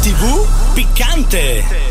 TV piccante.